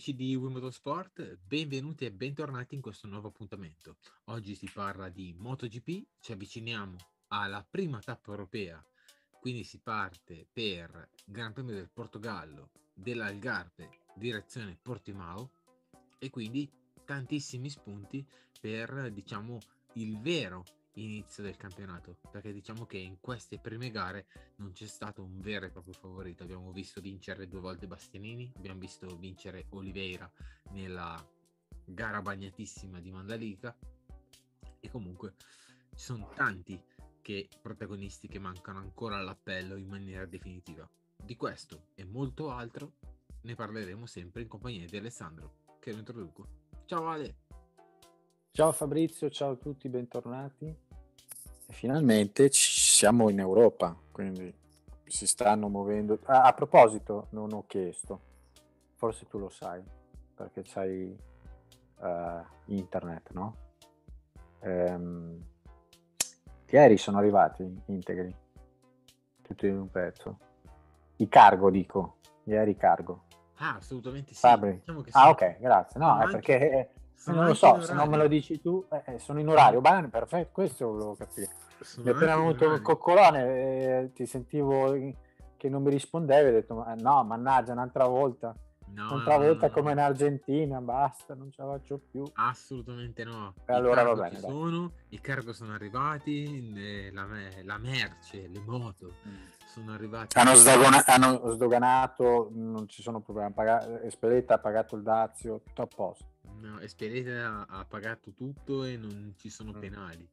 Amici di Wimotorsport, benvenuti e bentornati in questo nuovo appuntamento. Oggi si parla di MotoGP, ci avviciniamo alla prima tappa europea, quindi si parte per Gran Premio del Portogallo dell'Algarve direzione Portimao e quindi tantissimi spunti per diciamo il vero inizio del campionato perché diciamo che in queste prime gare non c'è stato un vero e proprio favorito. Abbiamo visto vincere due volte Bastianini abbiamo visto vincere Oliveira nella gara bagnatissima di Mandalica e comunque ci sono tanti che, protagonisti che mancano ancora all'appello in maniera definitiva. Di questo e molto altro ne parleremo sempre in compagnia di Alessandro che lo introduco. Ciao Ale Ciao Fabrizio, ciao a tutti, bentornati. Finalmente ci siamo in Europa, quindi si stanno muovendo. Ah, a proposito, non ho chiesto, forse tu lo sai, perché c'hai uh, internet, no? Um, ieri sono arrivati integri, tutti in un pezzo. I cargo, dico, ieri cargo. Ah, assolutamente sì. Fabri. Diciamo ah, ok, grazie. No, è perché se non lo so, se non me lo dici tu, eh, eh sono in orario. Bene, perfetto, questo volevo capire. Sono mi è appena venuto il coccolone, eh, ti sentivo che non mi rispondevi, ho detto eh, no, mannaggia, un'altra volta. No, un'altra no, volta no, come in Argentina, basta, non ce la faccio più. Assolutamente no. E allora va bene. Sono, I cargo sono arrivati, la, la, merce, le moto mm. sono arrivati. Hanno, sdogana- hanno, sdoganato, non ci sono problemi. Pag- Espedita ha pagato il dazio, tutto a posto. No, Esperienza ha pagato tutto e non ci sono mm. penali.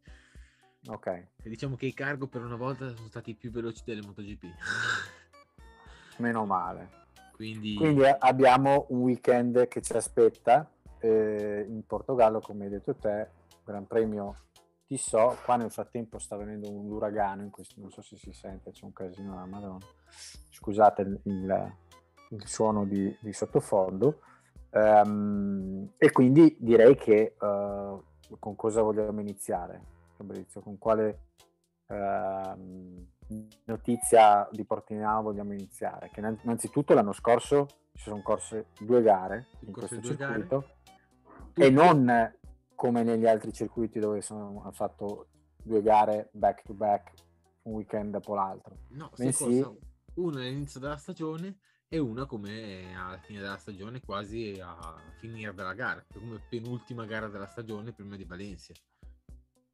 Ok. E diciamo che i cargo per una volta sono stati più veloci delle MotoGP. Meno male. Quindi... Quindi abbiamo un weekend che ci aspetta eh, in Portogallo, come hai detto te, Gran Premio Tissot. Qua nel frattempo sta venendo un uragano, in questo, non so se si sente, c'è un casino alla Madonna. Scusate il, il, il suono di, di sottofondo. Um, e quindi direi che uh, con cosa vogliamo iniziare, Fabrizio? Con quale uh, notizia di Portimao vogliamo iniziare? Che innanzitutto l'anno scorso ci sono corse due gare in questo circuito e non come negli altri circuiti dove sono, hanno fatto due gare back to back un weekend dopo l'altro. No, Bensì, uno all'inizio della stagione e una come alla fine della stagione, quasi a finire della gara, come penultima gara della stagione prima di Valencia.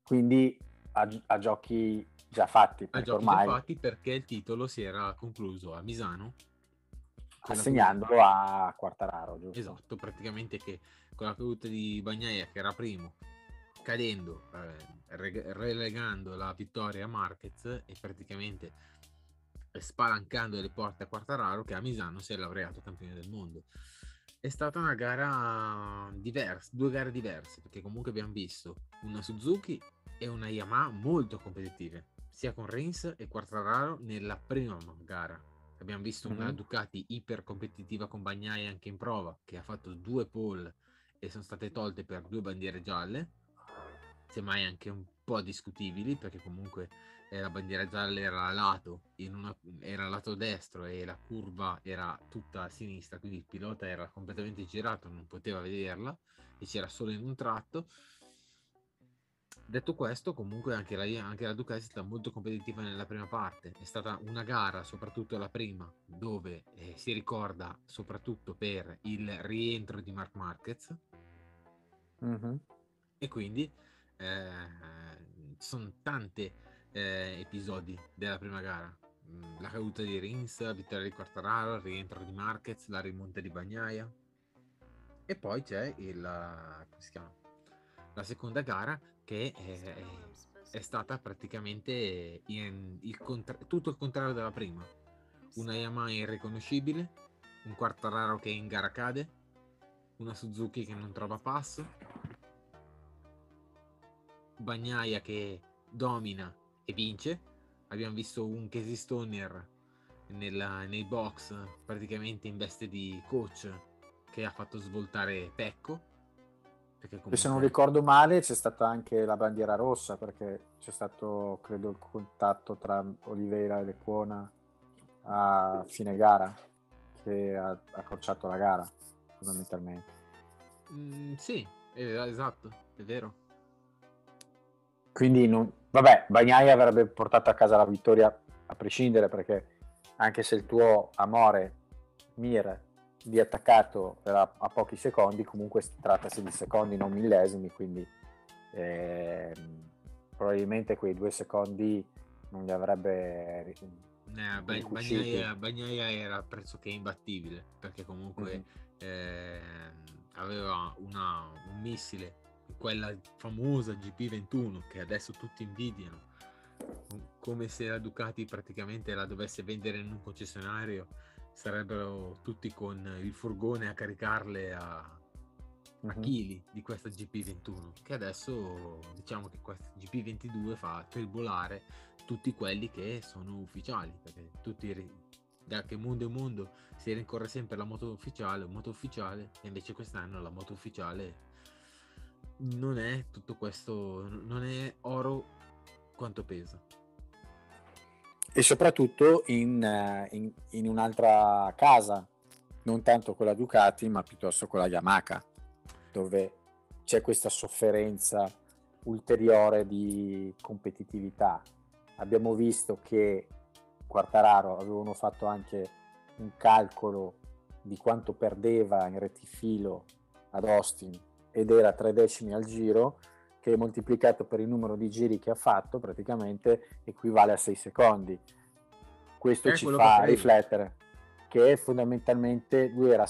Quindi a, a giochi già fatti, a giochi ormai... già fatti perché il titolo si era concluso a Misano. Assegnandolo a Quartararo, giusto? Esatto, praticamente che con la caduta di Bagnaia che era primo, cadendo, eh, relegando la vittoria a Marquez e praticamente spalancando le porte a Quartararo che a Misano si è laureato campione del mondo. È stata una gara diversa, due gare diverse, perché comunque abbiamo visto una Suzuki e una Yamaha molto competitive, sia con Rins e Quartararo nella prima gara. Abbiamo visto mm-hmm. una mhm. Ducati iper competitiva con Bagnai anche in prova, che ha fatto due pole e sono state tolte per due bandiere gialle, semmai anche un po' discutibili, perché comunque eh, la bandiera gialla era a lato, una, era lato destro e la curva era tutta a sinistra, quindi il pilota era completamente girato, non poteva vederla e c'era solo in un tratto. Detto questo, comunque anche la, anche la Ducati è stata molto competitiva nella prima parte. È stata una gara, soprattutto la prima, dove eh, si ricorda soprattutto per il rientro di Mark Marquez. Mm-hmm. E quindi eh, sono tante eh, episodi della prima gara. Mm, la caduta di Rins, la vittoria di Quartararo, il rientro di Marquez, la rimonta di Bagnaia. E poi c'è il, la seconda gara che è, è stata praticamente in, il contra- tutto il contrario della prima. Una Yamaha irriconoscibile, un Quartararo che in gara cade, una Suzuki che non trova passo, Bagnaia che domina e vince. Abbiamo visto un Casey Stoner nella, nei box praticamente in veste di coach che ha fatto svoltare Pecco. Comunque... Se non ricordo male c'è stata anche la bandiera rossa perché c'è stato credo il contatto tra Oliveira e Lecuona a fine gara che ha accorciato la gara. fondamentalmente. Mm, sì, è, esatto, è vero. Quindi, non, vabbè, Bagnai avrebbe portato a casa la vittoria a prescindere perché anche se il tuo amore Mir di attaccato era a pochi secondi, comunque trattasi di secondi, non millesimi, quindi eh, probabilmente quei due secondi non li avrebbe eh, Bagnaia, Bagnaia era pressoché imbattibile perché comunque mm-hmm. eh, aveva una, un missile quella famosa GP21 che adesso tutti invidiano come se la Ducati praticamente la dovesse vendere in un concessionario sarebbero tutti con il furgone a caricarle a, a uh-huh. chili di questa GP21 che adesso diciamo che questa GP22 fa tribolare tutti quelli che sono ufficiali perché tutti da che mondo è mondo si rincorre sempre la moto ufficiale moto ufficiale e invece quest'anno la moto ufficiale non è tutto questo non è oro quanto pesa e soprattutto in, eh, in, in, un'altra casa, non tanto quella Ducati, ma piuttosto quella Yamaha, dove c'è questa sofferenza ulteriore di competitività. Abbiamo visto che Quartararo avevano fatto anche un calcolo di quanto perdeva in rettifilo ad Austin ed era tre decimi al giro che moltiplicato per il numero di giri che ha fatto praticamente equivale a 6 secondi. Questo È ci fa che riflettere che fondamentalmente lui era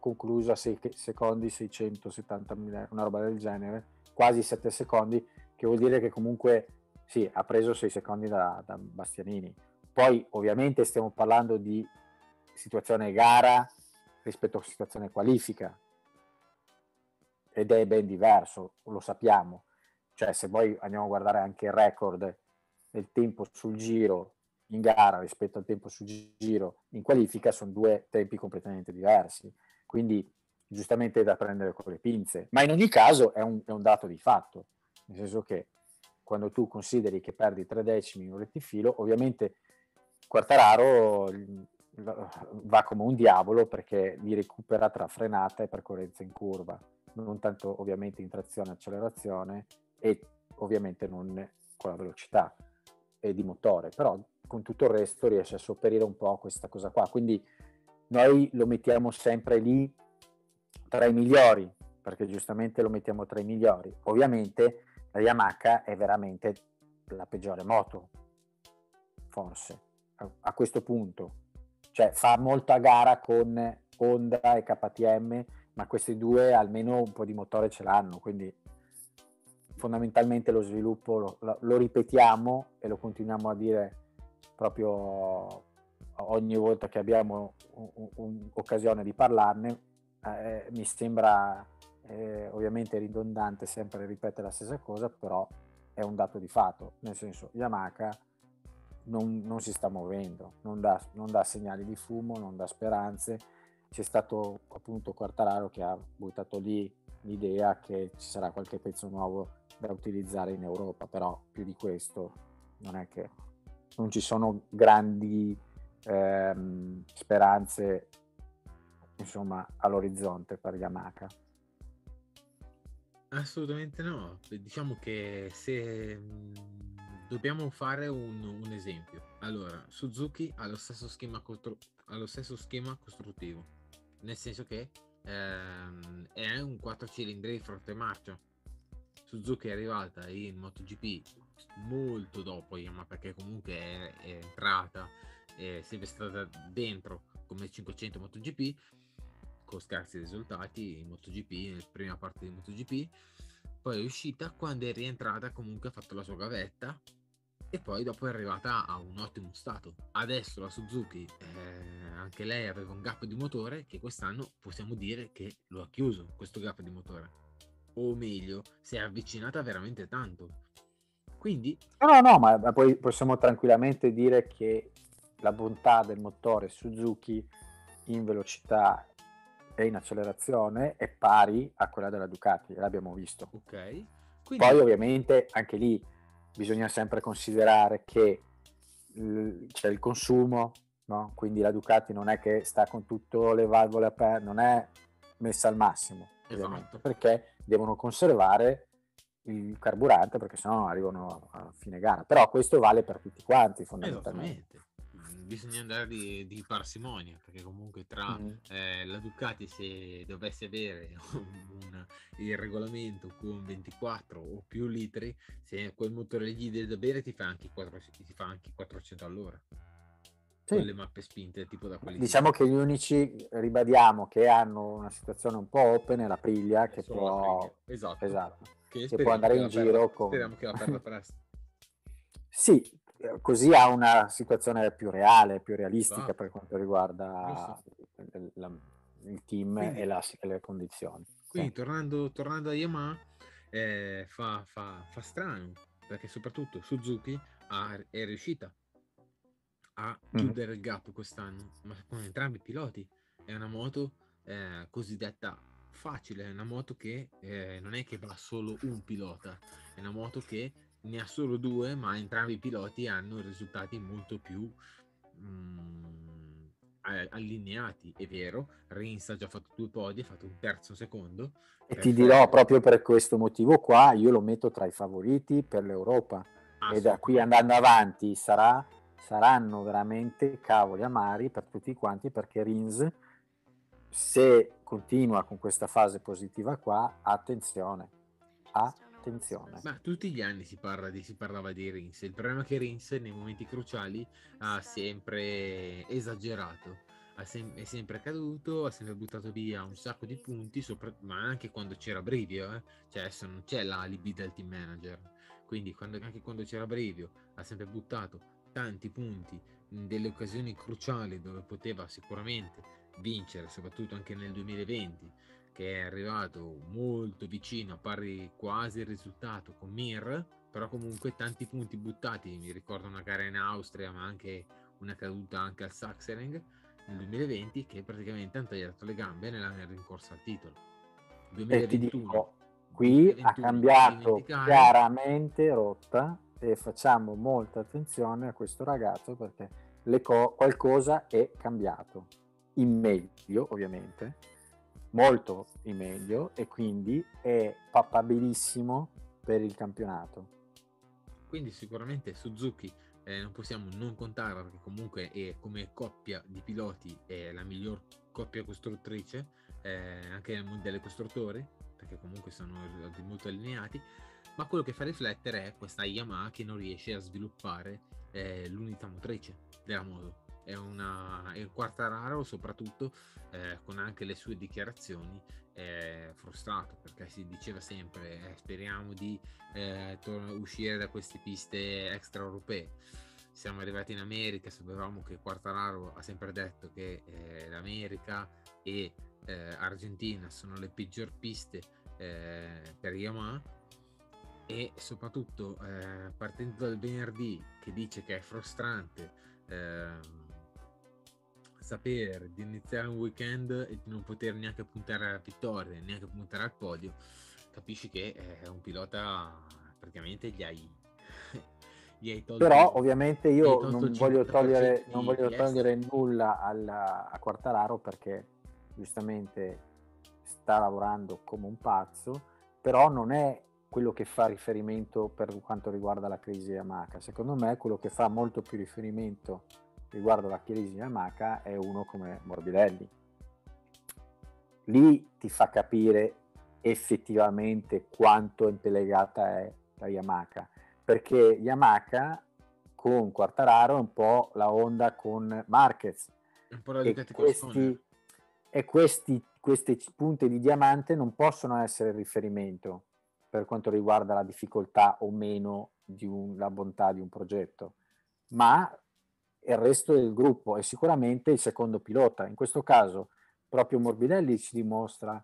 concluso a 6 secondi 670 mila, una roba del genere, quasi 7 secondi, che vuol dire che comunque sì, ha preso 6 secondi da, da Bastianini. Poi ovviamente stiamo parlando di situazione gara rispetto a situazione qualifica, ed è ben diverso, lo sappiamo. Cioè, se poi andiamo a guardare anche il record del tempo sul giro in gara rispetto al tempo sul giro in qualifica, sono due tempi completamente diversi. Quindi, giustamente da prendere con le pinze. Ma in ogni caso è un, è un dato di fatto, nel senso che quando tu consideri che perdi tre decimi in un rettifilo, ovviamente Quartararo va come un diavolo perché li recupera tra frenata e percorrenza in curva non tanto ovviamente in trazione e accelerazione e ovviamente non con la velocità e di motore, però con tutto il resto riesce a sopperire un po' questa cosa qua. Quindi noi lo mettiamo sempre lì tra i migliori, perché giustamente lo mettiamo tra i migliori. Ovviamente la Yamaha è veramente la peggiore moto, forse, a, a questo punto. Cioè fa molta gara con Honda e KTM ma questi due almeno un po' di motore ce l'hanno, quindi fondamentalmente lo sviluppo lo, lo ripetiamo e lo continuiamo a dire proprio ogni volta che abbiamo un'occasione un, di parlarne. Eh, mi sembra eh, ovviamente ridondante sempre ripetere la stessa cosa, però è un dato di fatto, nel senso Yamaha non, non si sta muovendo, non dà, non dà segnali di fumo, non dà speranze c'è stato appunto Quartararo che ha buttato lì l'idea che ci sarà qualche pezzo nuovo da utilizzare in Europa, però più di questo non è che non ci sono grandi ehm, speranze insomma all'orizzonte per Yamaha. Assolutamente no, diciamo che se dobbiamo fare un, un esempio, allora Suzuki ha lo stesso schema, costru- ha lo stesso schema costruttivo nel senso che ehm, è un 4 cilindri di fronte marcia. Suzuki è arrivata in MotoGP molto dopo Yamaha perché comunque è, è entrata, è sempre stata dentro come 500 MotoGP con scarsi risultati in MotoGP, nella prima parte di MotoGP. Poi è uscita, quando è rientrata comunque ha fatto la sua gavetta e poi dopo è arrivata a un ottimo stato. Adesso la Suzuki, eh, anche lei aveva un gap di motore che quest'anno possiamo dire che lo ha chiuso questo gap di motore. O meglio, si è avvicinata veramente tanto. Quindi... No, no, no, ma poi possiamo tranquillamente dire che la bontà del motore Suzuki in velocità e in accelerazione è pari a quella della Ducati, l'abbiamo visto. Ok. Quindi... Poi ovviamente anche lì bisogna sempre considerare che c'è il consumo, no? quindi la Ducati non è che sta con tutte le valvole aperte, non è, messa al massimo, esatto. perché devono conservare il carburante perché sennò arrivano a fine gara. Però questo vale per tutti quanti fondamentalmente. Bisogna andare di, di, parsimonia perché comunque tra mm. eh, la Ducati se dovesse avere un, il regolamento con 24 o più litri se quel motore gli deve da bere ti fa anche, 4, ti fa anche 400 all'ora sì. quelle mappe spinte tipo da quelli diciamo che gli unici ribadiamo che hanno una situazione un po' open è la Priglia che può esatto, esatto. Che, che può andare in giro perda, con... speriamo che la perda presto sì così ha una situazione più reale più realistica esatto. per quanto riguarda la, il team quindi, e, la, e, le condizioni quindi sì. tornando, tornando a Yamaha eh, fa, fa, fa strano perché soprattutto Suzuki ha, è riuscita a chiudere mm. il gap quest'anno, ma con entrambi i piloti. È una moto eh, cosiddetta facile, è una moto che eh, non è che va solo un pilota, è una moto che ne ha solo due, ma entrambi i piloti hanno risultati molto più mm, allineati. È vero, Rins ha già fatto due podi, ha fatto un terzo secondo. E ti dirò proprio per questo motivo qua, io lo metto tra i favoriti per l'Europa. E da qui andando avanti sarà saranno veramente cavoli amari per tutti quanti perché Rins se continua con questa fase positiva qua attenzione attenzione. Ma tutti gli anni si, parla di, si parlava di Rins. Il problema è che Rins nei momenti cruciali ha sempre esagerato. È sempre caduto ha sempre buttato via un sacco di punti sopra- ma anche quando c'era Brivio eh? cioè adesso non c'è l'alibi del team manager. Quindi quando, anche quando c'era Brivio ha sempre buttato tanti punti in delle occasioni cruciali dove poteva sicuramente vincere, soprattutto anche nel 2020, che è arrivato molto vicino pari quasi il risultato con Mir, però comunque tanti punti buttati, mi ricordo una gara in Austria, ma anche una caduta anche al Sachsenring nel 2020 che praticamente hanno tagliato le gambe nella rincorsa al titolo. 2021, dico, qui 2021, ha cambiato chiaramente rotta e facciamo molta attenzione a questo ragazzo perché co- qualcosa è cambiato. In meglio ovviamente molto in meglio e quindi è papabilissimo per il campionato quindi sicuramente Suzuki eh, non possiamo non contarla perché comunque è come coppia di piloti è la miglior coppia costruttrice eh, anche nel mondiale costruttori perché comunque sono molto allineati ma quello che fa riflettere è questa Yamaha che non riesce a sviluppare eh, l'unità motrice della moto. È, una, è un quartararo soprattutto eh, con anche le sue dichiarazioni eh, frustrato perché si diceva sempre eh, speriamo di eh, tor- uscire da queste piste extraeuropee. Siamo arrivati in America sapevamo che Quartararo ha sempre detto che eh, l'America e eh, Argentina sono le peggior piste eh, per Yamaha. E soprattutto eh, partendo dal venerdì che dice che è frustrante eh, sapere di iniziare un weekend e di non poter neanche puntare alla vittoria, neanche puntare al podio, capisci che è un pilota praticamente gli hai, gli hai tolto. Però ovviamente io non voglio togliere, non voglio togliere nulla alla, a Quartararo perché giustamente sta lavorando come un pazzo, però non è quello che fa riferimento per quanto riguarda la crisi Yamaha. Secondo me quello che fa molto più riferimento riguardo la crisi Yamaha è uno come Morbidelli. Lì ti fa capire effettivamente quanto impelegata è la Yamaha, perché Yamaha con Quartararo è un po' la onda con Marquez. E questi, e questi, queste punte di diamante non possono essere il riferimento per quanto riguarda la difficoltà o meno di un, la bontà di un progetto, ma il resto del gruppo è sicuramente il secondo pilota. In questo caso proprio Morbidelli ci dimostra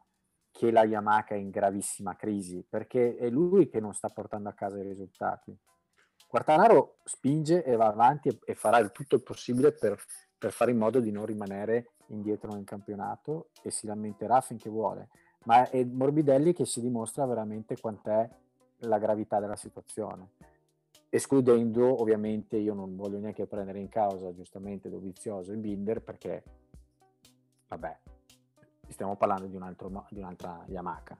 che la Yamaha è in gravissima crisi, perché è lui che non sta portando a casa i risultati. Quartararo spinge e va avanti e, e farà il tutto il possibile per, per fare in modo di non rimanere indietro nel campionato e si lamenterà finché vuole ma è Morbidelli che si dimostra veramente quant'è la gravità della situazione. Escludendo, ovviamente, io non voglio neanche prendere in causa giustamente Dovizioso e Binder perché, vabbè, stiamo parlando di, un altro, di un'altra Yamaha,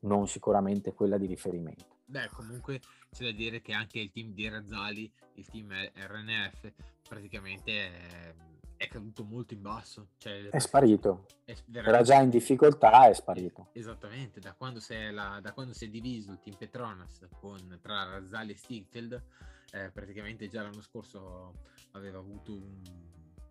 non sicuramente quella di riferimento. Beh, comunque c'è da dire che anche il team di Razzali, il team RNF, praticamente è, è caduto molto in basso. Cioè, è sparito. È Era già in difficoltà, è sparito. Esattamente, da quando, si è, la, da quando si è diviso il team Petronas con, tra Razzali e Stigfeld, eh, praticamente già l'anno scorso aveva avuto un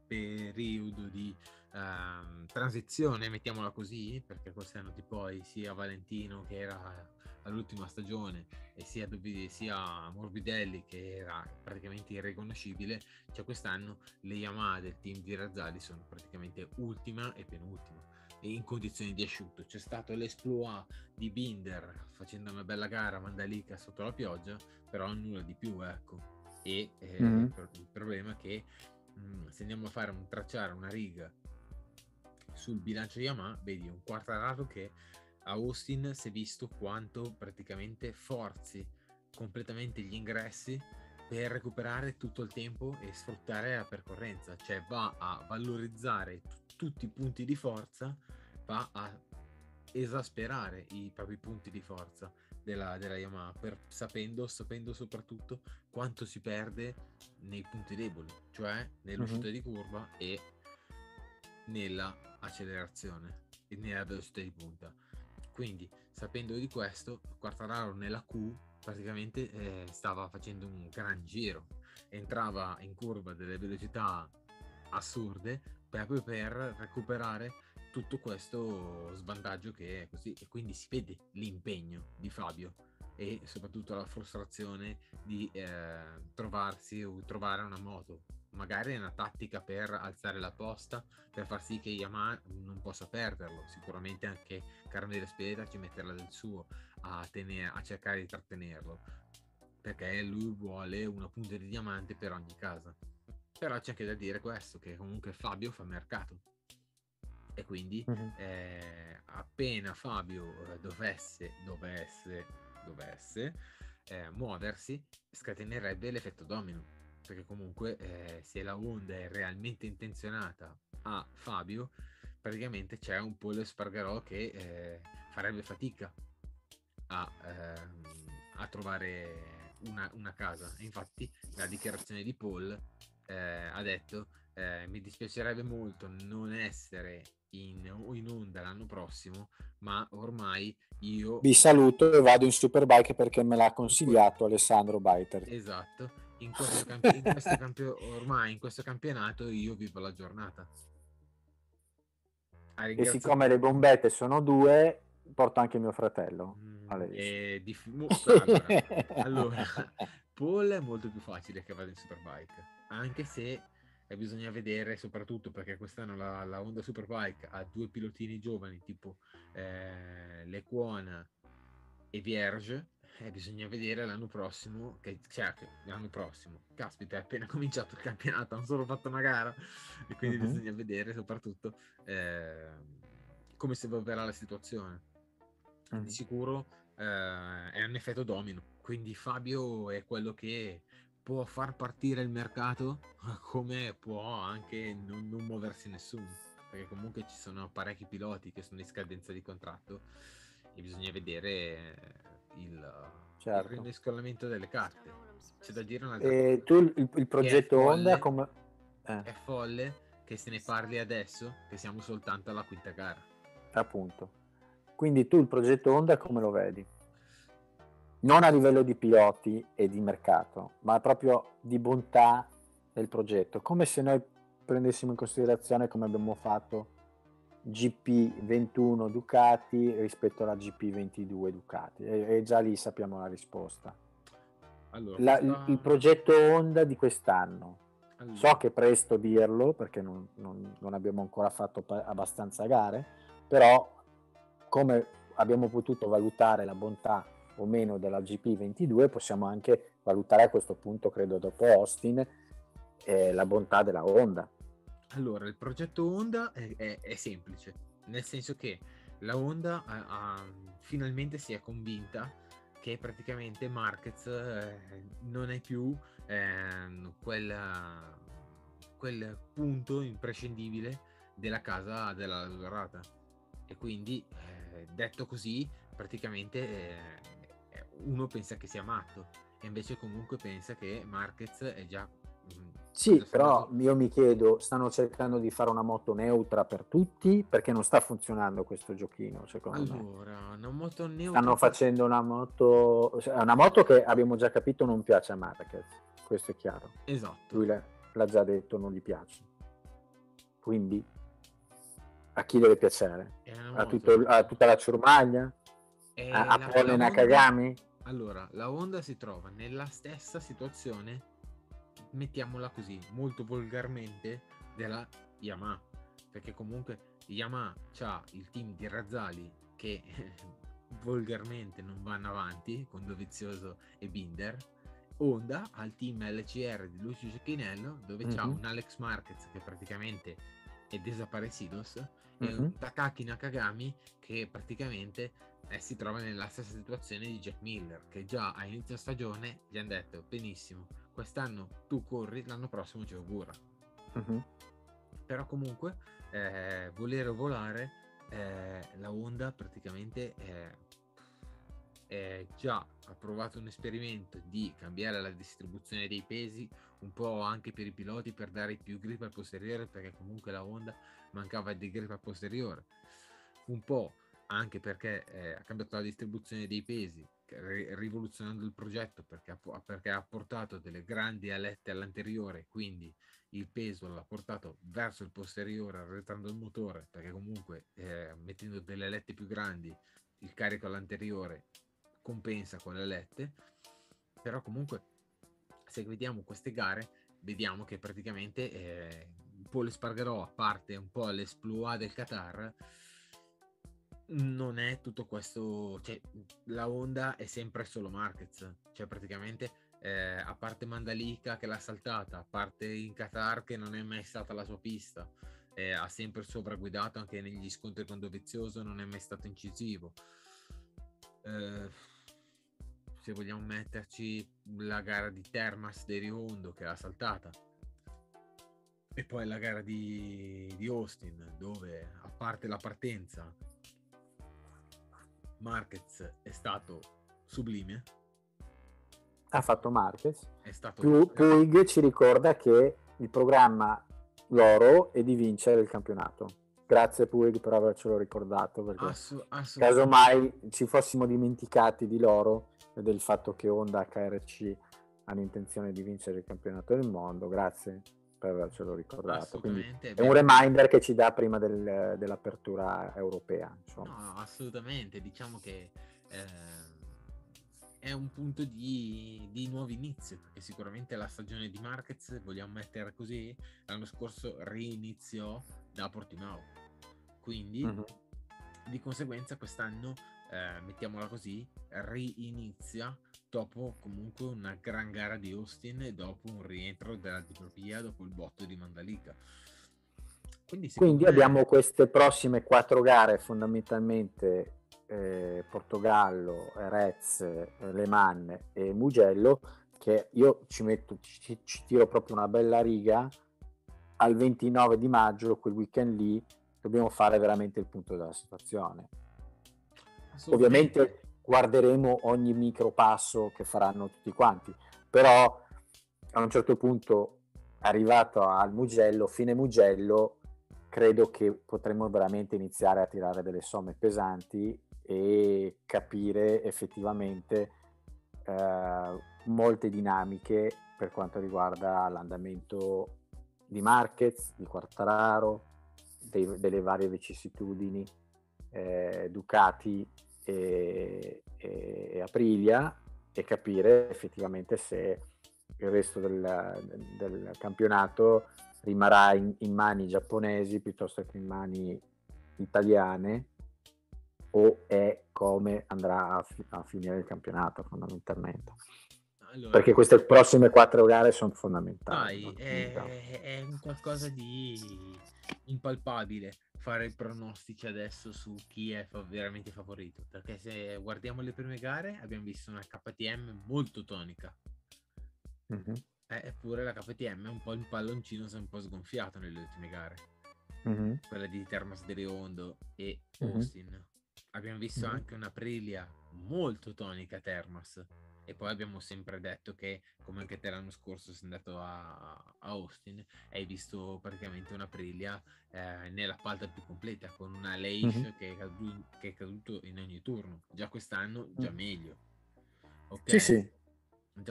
periodo di uh, transizione, mettiamola così, perché quest'anno di poi sia Valentino che era all'ultima stagione e sia, sia Morbidelli che era praticamente irriconoscibile, cioè quest'anno le Yamaha del team di Razzali sono praticamente ultima e penultima e in condizioni di asciutto. C'è stato l'esploit di Binder facendo una bella gara Mandalika sotto la pioggia, però nulla di più, ecco. E eh, mm-hmm. il problema è che mh, mm, se andiamo a fare un tracciare una riga sul bilancio Yamaha, vedi un quartarato che a Austin si è visto quanto praticamente forzi completamente gli ingressi per recuperare tutto il tempo e sfruttare la percorrenza, cioè va a valorizzare t- tutti i punti di forza, va a esasperare i propri punti di forza della, della Yamaha, per, sapendo, sapendo soprattutto quanto si perde nei punti deboli, cioè nell'uscita uh-huh. di curva e nella accelerazione e nella velocità di punta. Quindi, sapendo di questo, Quartararo nella Q praticamente eh, stava facendo un gran giro, entrava in curva delle velocità assurde proprio per recuperare tutto questo svantaggio che è così. E quindi si vede l'impegno di Fabio e soprattutto la frustrazione di eh, trovarsi o trovare una moto magari è una tattica per alzare la posta, per far sì che Yamaha non possa perderlo. Sicuramente anche Carmelo Spedetta ci metterà del suo a, tenere, a cercare di trattenerlo, perché lui vuole una punta di diamante per ogni casa. Però c'è anche da dire questo, che comunque Fabio fa mercato. E quindi uh-huh. eh, appena Fabio eh, dovesse, dovesse, dovesse eh, muoversi, scatenerebbe l'effetto domino perché comunque eh, se la Honda è realmente intenzionata a Fabio, praticamente c'è un Paul Spargarò che eh, farebbe fatica a, ehm, a trovare una, una, casa. Infatti la dichiarazione di Paul eh, ha detto eh, mi dispiacerebbe molto non essere in, in onda l'anno prossimo, ma ormai io... Vi saluto e vado in Superbike perché me l'ha consigliato Alessandro Baiter. Esatto in questo, camp- in questo campio- ormai in questo campionato io vivo la giornata. E siccome le bombette sono due, porto anche mio fratello. Mm, e di... allora, allora, Paul è molto più facile che vada in Superbike, anche se bisogna vedere soprattutto perché quest'anno la, la Honda Superbike ha due pilotini giovani tipo eh, Lecuona e Vierge eh, bisogna vedere l'anno prossimo, che, cioè l'anno prossimo, caspita, è appena cominciato il campionato, hanno solo fatto una gara e quindi uh-huh. bisogna vedere soprattutto eh, come si evolverà la situazione. Uh-huh. Di sicuro eh, è un effetto domino, quindi Fabio è quello che può far partire il mercato come può anche non, non muoversi nessuno, perché comunque ci sono parecchi piloti che sono in scadenza di contratto e bisogna vedere il, certo. il rimescolamento delle carte. C'è da dire un'altra e cosa. tu il, il progetto folle, Honda come... Eh. È folle che se ne parli adesso, che siamo soltanto alla quinta gara. Appunto. Quindi tu il progetto Honda come lo vedi? Non a livello di piloti e di mercato, ma proprio di bontà del progetto. Come se noi prendessimo in considerazione come abbiamo fatto GP21 Ducati rispetto alla GP22 Ducati e, e già lì sappiamo la risposta. Allora, la, questa... il, progetto Honda di quest'anno. Allora. So che è presto dirlo perché non, non, non abbiamo ancora fatto pa- abbastanza gare, però come abbiamo potuto valutare la bontà o meno della GP22, possiamo anche valutare a questo punto, credo dopo Austin, eh, la bontà della Honda. Allora, il progetto Honda è, è, è semplice, nel senso che la Honda ha, ha, finalmente si è convinta che praticamente Marquez eh, non è più eh, quel, quel punto imprescindibile della casa della Dorata. E quindi, eh, detto così, praticamente eh, uno pensa che sia matto e invece comunque pensa che Marquez è già... Sì, però io mi chiedo, stanno cercando di fare una moto neutra per tutti perché non sta funzionando questo giochino, secondo allora, me. una moto neutra... Stanno facendo una moto... una moto che abbiamo già capito non piace a Marquez, questo è chiaro. Esatto. Lui l'ha, l'ha già detto, non gli piace. Quindi a chi deve piacere? A, tutto, a, tutta la ciurmaglia? a, a Polo Nakagami? Allora, la Honda si trova nella stessa situazione, mettiamola così, molto volgarmente, della Yamaha. Perché comunque Yamaha ha il team di Razzali che volgarmente non vanno avanti con Dovizioso e Binder. Honda ha il team LCR di Lucio Cecchinello dove mm-hmm. c'ha un Alex Marquez che praticamente è desaparecidos mm-hmm. e un Takaki Nakagami che praticamente eh, si trova nella stessa situazione di Jack Miller, che già a inizio stagione gli hanno detto benissimo, quest'anno tu corri, l'anno prossimo ci augura. Uh-huh. Però comunque, eh, volere volare, eh, la Honda praticamente è già approvato un esperimento di cambiare la distribuzione dei pesi un po' anche per i piloti per dare più grip al posteriore perché comunque la Honda mancava di grip al posteriore un po' anche perché eh, ha cambiato la distribuzione dei pesi, rivoluzionando il progetto perché ha, perché ha portato delle grandi alette all'anteriore, quindi il peso l'ha portato verso il posteriore, arretrando il motore, perché comunque eh, mettendo delle alette più grandi il carico all'anteriore compensa con le alette, però comunque se vediamo queste gare vediamo che praticamente eh, Paul Spargarò, a parte un po' l'esploit del Qatar, non è tutto questo, cioè la Honda è sempre solo Marquez, cioè praticamente eh, a parte Mandalika che l'ha saltata, a parte in Qatar che non è mai stata la sua pista, eh, ha sempre sovragguidato anche negli scontri con Dovizioso, non è mai stato incisivo. Eh, se vogliamo metterci la gara di Termas di Riondo che l'ha saltata e poi la gara di, di Austin dove a parte la partenza Marquez è stato sublime. Ha fatto Marquez. È stato Pu- Puig ci ricorda che il programma loro è di vincere il campionato. Grazie Puig per avercelo ricordato, perché Assu- casomai ci fossimo dimenticati di loro e del fatto che Honda HRC hanno intenzione di vincere il campionato del mondo. Grazie per avercelo ricordato. Quindi è un reminder che ci dà prima del, dell'apertura europea. Insomma. No, assolutamente. Diciamo che eh, è un punto di, di, nuovo inizio, perché sicuramente la stagione di Marquez, vogliamo mettere così, l'anno scorso riniziò da Portimao. Quindi, uh-huh. di conseguenza, quest'anno, eh, mettiamola così, rinizia dopo comunque una gran gara di Austin e dopo un rientro della diplopia dopo il botto di Mandalika. Quindi, Quindi me... abbiamo queste prossime quattro gare fondamentalmente eh, Portogallo, Rez, Le Mans e Mugello che io ci metto, ci, ci tiro proprio una bella riga al 29 di maggio, quel weekend lì, dobbiamo fare veramente il punto della situazione. Ovviamente guarderemo ogni micro passo che faranno tutti quanti, però a un certo punto arrivato al Mugello, fine Mugello, credo che potremmo veramente iniziare a tirare delle somme pesanti e capire effettivamente eh, molte dinamiche per quanto riguarda l'andamento di Marquez, di Quartararo, dei, delle varie vicissitudini eh, Ducati e, e, e Aprilia e capire effettivamente se il resto del, del campionato rimarrà in, in, mani giapponesi piuttosto che in mani italiane o è come andrà a, fi- a finire il campionato fondamentalmente. Allora, perché queste prossime quattro gare sono fondamentali. Dai, è, è, qualcosa di impalpabile fare i pronostici adesso su chi è fa- veramente favorito. Perché se guardiamo le prime gare abbiamo visto una KTM molto tonica. Mm-hmm. Eh, eppure la KTM è un po' il palloncino si è un po' sgonfiato nelle ultime gare. mm-hmm. quella di Termas de Leondo e mm-hmm. Austin. Abbiamo visto mm-hmm. anche una Aprilia molto tonica Termas e poi abbiamo sempre detto che come anche te l'anno scorso sei andato a, a Austin hai visto praticamente una Aprilia eh, nella palta più completa con una Leish mm-hmm. che, è caduto, che, è caduto, in ogni turno già quest'anno già mm. meglio okay. sì sì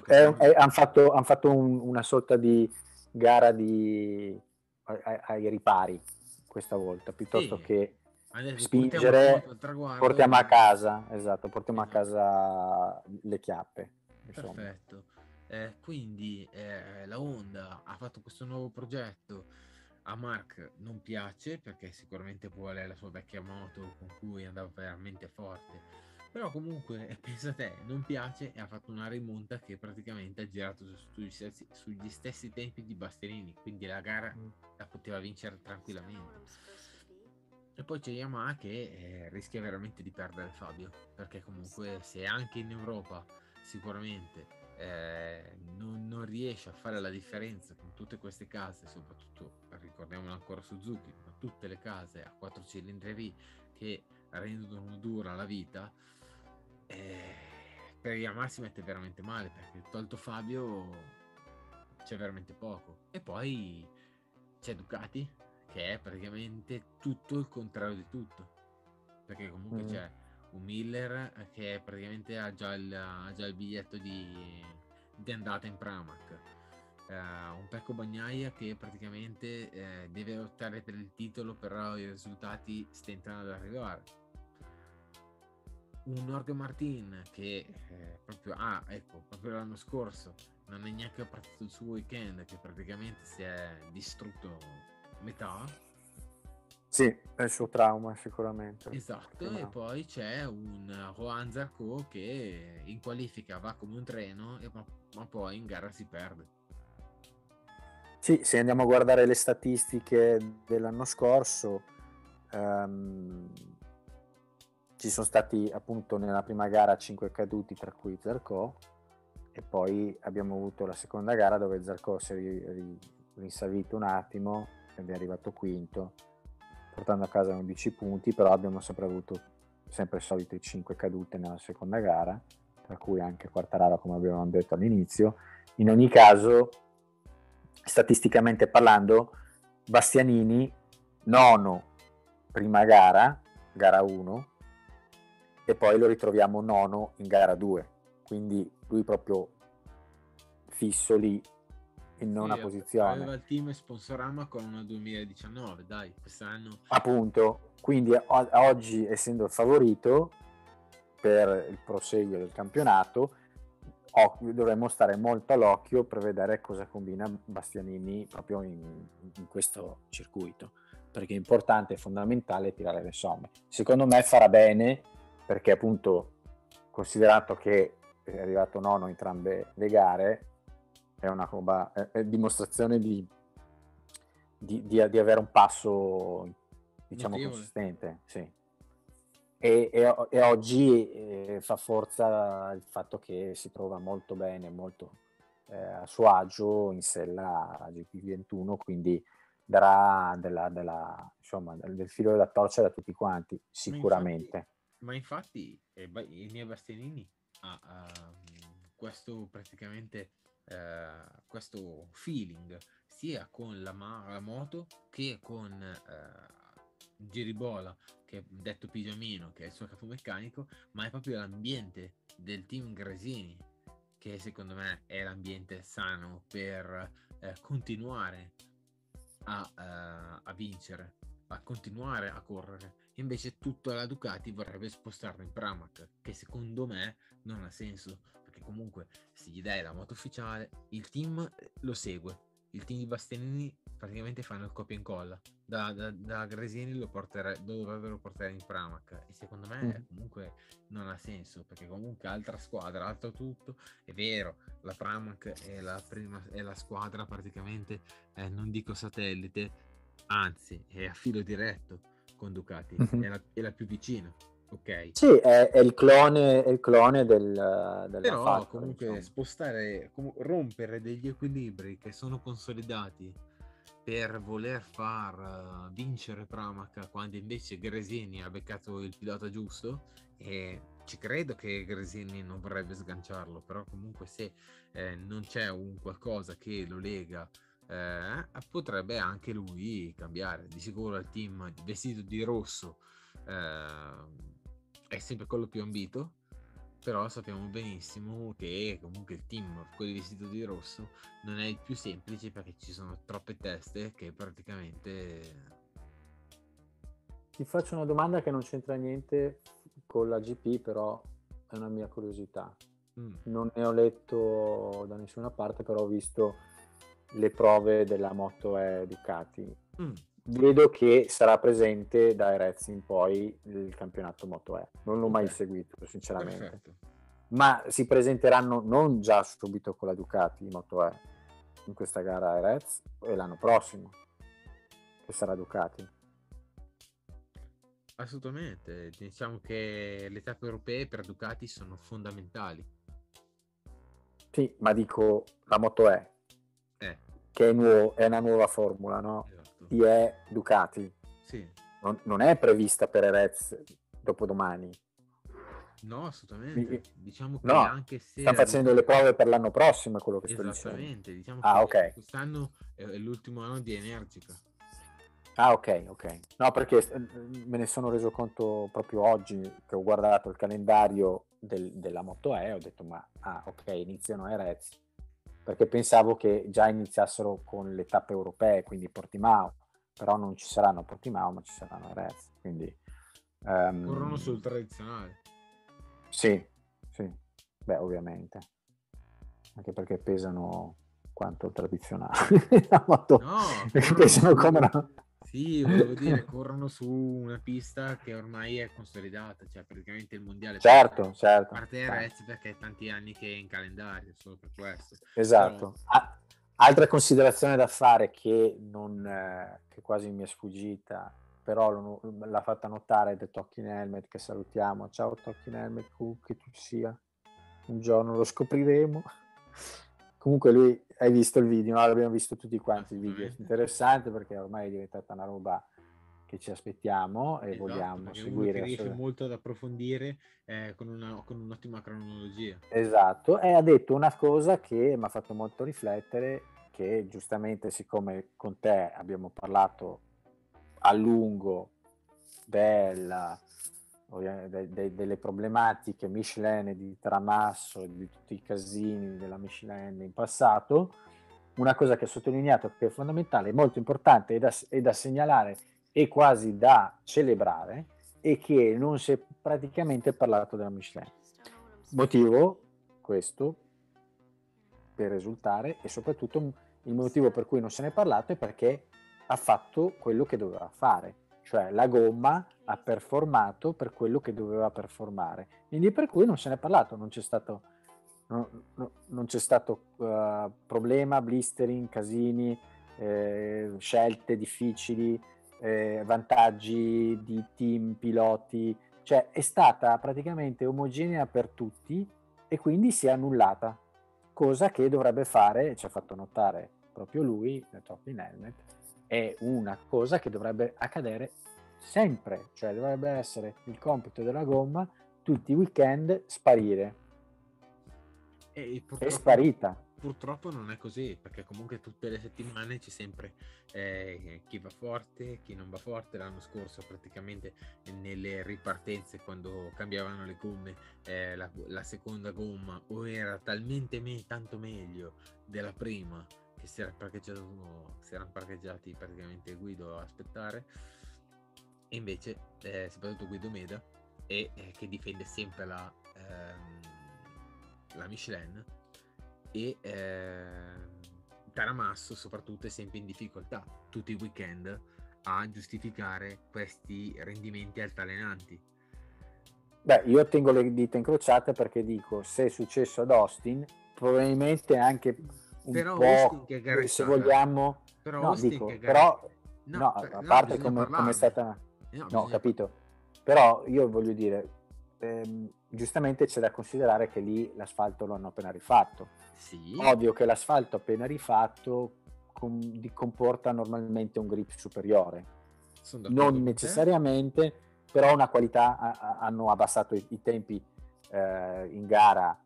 eh, eh, hanno fatto, han fatto un, una sorta di gara di, ai, ai ripari questa volta piuttosto sì. che spingere, portiamo, portiamo a casa, esatto, portiamo esatto. a casa le chiappe. Insomma. Perfetto. Eh, quindi eh, la Honda ha fatto questo nuovo progetto. A Mark non piace perché sicuramente vuole la sua vecchia moto con cui andava veramente forte. Però comunque, pensa a te, non piace e ha fatto una rimonta che praticamente ha girato sugli stessi, sugli stessi tempi di Bastianini, quindi la gara mm. la poteva vincere tranquillamente. E poi c'è Yamaha che eh, rischia veramente di perdere Fabio, perché comunque se anche in Europa sicuramente eh, non, non, riesce a fare la differenza con tutte queste case, soprattutto ricordiamolo ancora Suzuki, ma tutte le case a quattro cilindri che rendono dura la vita, eh, per Yamaha si mette veramente male perché tolto Fabio c'è veramente poco. E poi c'è Ducati che è praticamente tutto il contrario di tutto. Perché comunque mm. c'è un Miller che praticamente ha già il, ha già il biglietto di, di, andata in Pramac. Uh, un Pecco Bagnaia che praticamente uh, deve lottare per il titolo, però i risultati stentano ad arrivare. Un Jorge Martin che eh, proprio, ah, ecco, proprio l'anno scorso non è neanche partito il suo weekend, che praticamente si è distrutto metà. Sì, è il suo trauma sicuramente. Esatto, e poi c'è un Juan Zarco che in qualifica va come un treno, e, ma, ma poi in gara si perde. Sì, se andiamo a guardare le statistiche dell'anno scorso, um, ci sono stati appunto nella prima gara 5 caduti, tra cui Zarco, e poi abbiamo avuto la seconda gara dove Zarco si è rinsavito un attimo è arrivato quinto, portando a casa 11 punti, però abbiamo sempre avuto sempre solite 5 cadute nella seconda gara, tra cui anche Quartararo come abbiamo detto all'inizio. In ogni caso, statisticamente parlando, Bastianini nono prima gara, gara 1, e poi lo ritroviamo nono in gara 2, quindi lui proprio fisso lì in nona sì, posizione. Aveva il team Sponsorama con una 2019, dai, quest'anno. Appunto, quindi o- oggi essendo il favorito per il proseguio del campionato, o- dovremmo stare molto all'occhio per vedere cosa combina Bastianini proprio in, in questo circuito, perché è importante e fondamentale tirare le somme. Secondo me farà bene perché appunto considerato che è arrivato nono in entrambe le gare, è una roba, è, è dimostrazione di, di, di, di, avere un passo, diciamo, Notevole. consistente. Sì. E, e, e, oggi eh, fa forza il fatto che si trova molto bene, molto eh, a suo agio in sella a GP21, quindi darà della, della, insomma, del filo della torcia da tutti quanti, sicuramente. Ma infatti, ma infatti eh, il mio Bastianini ha, ha questo praticamente eh, questo feeling sia con la, moto che con eh, Giribola, che è detto Pigiamino, che è il suo capomeccanico, ma è proprio l'ambiente del team Gresini che secondo me è l'ambiente sano per eh, continuare a, uh, a, vincere, a continuare a correre. Invece tutta la Ducati vorrebbe spostarlo in Pramac, che secondo me non ha senso perché comunque se gli dai la moto ufficiale, il team eh, lo segue. Il team di Bastianini praticamente fanno il copia e incolla. Da, da, da Gresini lo, portere, lo dovrebbero portare in Pramac. E secondo me mm. comunque non ha senso. Perché comunque altra squadra, altro tutto. È vero, la Pramac è la, prima, è la squadra praticamente, eh, non dico satellite, anzi è a filo diretto con Ducati. Mm-hmm. È, la, è la più vicina ok? Sì, è, è, il clone, è il clone del, del Però Factory, comunque insomma. spostare, com- rompere degli equilibri che sono consolidati per voler far uh, vincere Pramac quando invece Gresini ha beccato il pilota giusto e ci credo che Gresini non vorrebbe sganciarlo, però comunque se eh, non c'è un qualcosa che lo lega eh, potrebbe anche lui cambiare. Di sicuro il team vestito di rosso eh, è sempre quello più ambito, però sappiamo benissimo che comunque il team, quello vestito di rosso, non è il più semplice perché ci sono troppe teste che praticamente... Ti faccio una domanda che non c'entra niente con la GP, però è una mia curiosità. Mm. Non ne ho letto da nessuna parte, però ho visto le prove della moto E Ducati. Mm. Vedo che sarà presente da Erez in poi il campionato Moto E. Non l'ho okay. mai seguito, sinceramente. Perfetto. Ma si presenteranno non già subito con la Ducati Moto E in questa gara Erez e l'anno prossimo che sarà Ducati. Assolutamente, diciamo che le tappe europee per Ducati sono fondamentali. Sì, ma dico la Moto E eh. che è, nuovo, è, una nuova formula, no? Esatto. Di E Ducati. Sì. Non, non, è prevista per Erez dopodomani. No, assolutamente. Diciamo che no, anche se... Stanno facendo le prove per l'anno prossimo, è quello che sto dicendo. Esattamente, diciamo ah, che okay. quest'anno è l'ultimo anno di Energica. Ah, ok, ok. No, perché eh, me ne sono reso conto proprio oggi che ho guardato il calendario del, della Moto E, ho detto, ma ah, ok, iniziano Erez perché pensavo che già iniziassero con le tappe europee, quindi Portimao, però non ci saranno Portimao, ma ci saranno Rez. Quindi, um... Corrono sul tradizionale. Sì, sì, beh, ovviamente. Anche perché pesano quanto il tradizionale. no, pesano come una... Sì, volevo dire, corrono su una pista che ormai è consolidata, cioè praticamente il mondiale. Certo, parte, certo. A parte certo. perché è tanti anni che è in calendario, solo per questo. Esatto. Però... Ah, altra considerazione da fare che, non, eh, che quasi mi è sfuggita, però lo, l'ha fatta notare The Talking Helmet, che salutiamo. Ciao Talking Helmet, che tu sia. Un giorno lo scopriremo. Comunque lui, hai visto il video, no? l'abbiamo visto tutti quanti il video, è interessante perché ormai è diventata una roba che ci aspettiamo e esatto, vogliamo seguire. riesce molto ad approfondire eh, con, una, con, un'ottima cronologia. Esatto, e ha detto una cosa che mi ha fatto molto riflettere, che giustamente siccome con te abbiamo parlato a lungo della de, de, delle problematiche Michelin di Tramasso e di tutti i casini della Michelin in passato, una cosa che ha sottolineato che è fondamentale, molto importante e da, da segnalare e quasi da celebrare è che non si è praticamente parlato della Michelin. Motivo questo per risultare e soprattutto il motivo per cui non se ne è parlato è perché ha fatto quello che doveva fare cioè la gomma ha performato per quello che doveva performare. Quindi per cui non se ne è parlato, non c'è stato, no, no, non c'è stato uh, problema, blistering, casini, eh, scelte difficili, eh, vantaggi di team, piloti, cioè è stata praticamente omogenea per tutti e quindi si è annullata, cosa che dovrebbe fare, ci ha fatto notare proprio lui, nel top in helmet, è una cosa che dovrebbe accadere sempre, cioè dovrebbe essere il compito della gomma tutti i weekend sparire. E è sparita. Purtroppo non è così, perché comunque tutte le settimane c'è sempre eh, chi va forte, chi non va forte. L'anno scorso praticamente nelle ripartenze quando cambiavano le gomme, eh, la, la, seconda gomma o era talmente me, tanto meglio della prima che si, era parcheggiato, si erano parcheggiati praticamente Guido a aspettare. E invece eh, soprattutto Guido Meda e, eh, che difende sempre la, ehm, la Michelin e ehm, Taramasso soprattutto è sempre in difficoltà tutti i weekend a giustificare questi rendimenti altalenanti. Beh, io tengo le dita incrociate perché dico se è successo ad Austin probabilmente anche un però po' se vogliamo. Però, no, dico, però no, no, a parte no, come, come, è stata no, no ho capito. Però io voglio dire ehm, giustamente c'è da considerare che lì l'asfalto lo hanno appena rifatto. Sì. ovvio che l'asfalto appena rifatto com- di comporta normalmente un grip superiore. Non necessariamente, però una qualità, a- hanno abbassato i, i tempi eh, in gara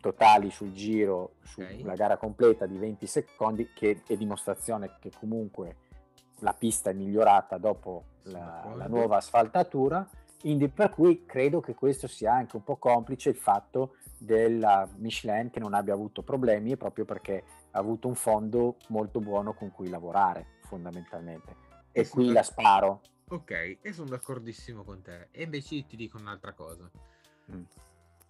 totali sul giro, sulla okay. gara completa di 20 secondi, che è dimostrazione che comunque la pista è migliorata dopo la, la nuova asfaltatura, per cui credo che questo sia anche un po' complice il fatto della Michelin che non abbia avuto problemi proprio perché ha avuto un fondo molto buono con cui lavorare fondamentalmente. E, e qui la sparo. Ok, e sono d'accordissimo con te. E invece ti dico un'altra cosa. Mm.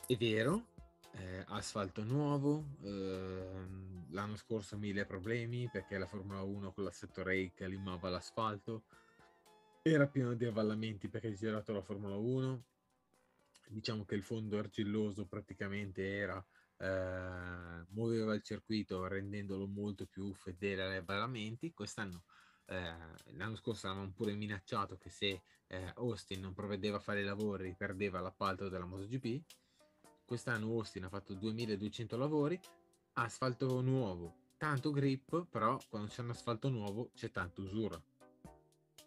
È vero, eh, asfalto nuovo, eh, l'anno scorso mille problemi perché la Formula 1 con l'assetto rake limava l'asfalto, era pieno di avvallamenti perché girato la Formula 1, diciamo che il fondo argilloso praticamente era eh, muoveva il circuito rendendolo molto più fedele agli avvallamenti, quest'anno eh, l'anno scorso avevamo pure minacciato che se eh, Austin non provvedeva a fare i lavori perdeva l'appalto della MotoGP quest'anno Austin ha fatto 2200 lavori, asfalto nuovo, tanto grip, però quando c'è un asfalto nuovo c'è tanta usura.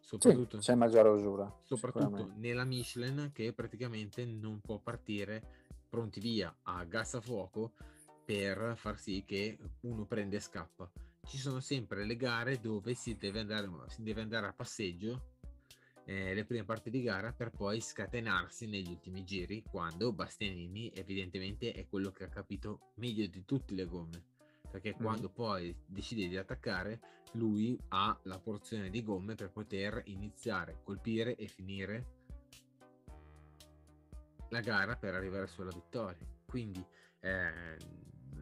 Soprattutto, sì, c'è maggiore usura. Soprattutto nella Michelin che praticamente non può partire pronti via a gas a fuoco per far sì che uno prende e scappa. Ci sono sempre le gare dove si deve andare, si deve andare a passeggio eh, le prime parti di gara per poi scatenarsi negli ultimi giri quando Bastianini evidentemente è quello che ha capito meglio di tutte le gomme. Perché mm. quando poi decide di attaccare lui ha la porzione di gomme per poter iniziare, colpire e finire la gara per arrivare sulla vittoria. Quindi eh,